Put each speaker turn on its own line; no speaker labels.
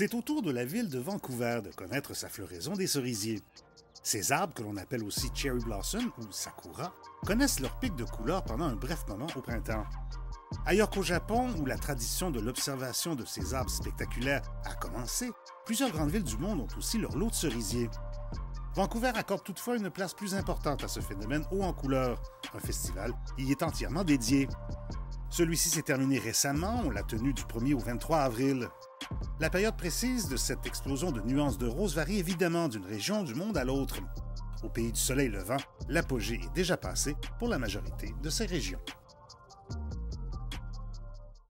C'est au tour de la ville de Vancouver de connaître sa floraison des cerisiers. Ces arbres, que l'on appelle aussi cherry blossom ou sakura, connaissent leur pic de couleur pendant un bref moment au printemps. Ailleurs qu'au Japon, où la tradition de l'observation de ces arbres spectaculaires a commencé, plusieurs grandes villes du monde ont aussi leur lot de cerisiers. Vancouver accorde toutefois une place plus importante à ce phénomène haut en couleur. Un festival y est entièrement dédié. Celui-ci s'est terminé récemment, on l'a tenu du 1er au 23 avril. La période précise de cette explosion de nuances de rose varie évidemment d'une région du monde à l'autre. Au pays du soleil levant, l'apogée est déjà passée pour la majorité de ces régions.